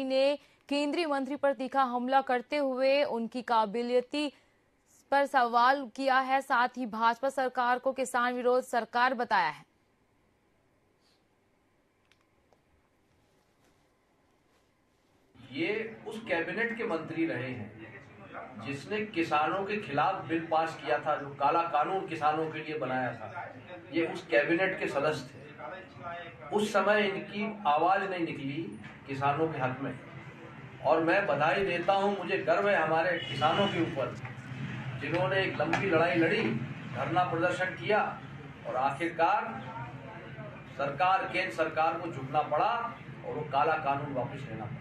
त्रिपाठी ने केंद्रीय मंत्री पर तीखा हमला करते हुए उनकी काबिलियती पर सवाल किया है, साथ ही भाजपा सरकार को किसान विरोध सरकार बताया है। ये उस कैबिनेट के मंत्री रहे हैं, जिसने किसानों के खिलाफ बिल पास किया था, जो काला कानून किसानों के लिए बनाया था। ये उस कैबिनेट के सदस्य थे। उस समय इनकी आवाज़ नहीं निकली किसानों के हक में। और मैं बधाई देता हूँ, मुझे गर्व है हमारे किसानों के ऊपर, जिन्होंने एक लंबी लड़ाई लड़ी, धरना प्रदर्शन किया, और आखिरकार सरकार, केंद्र सरकार को झुकना पड़ा और वो काला कानून वापस लेना पड़ा।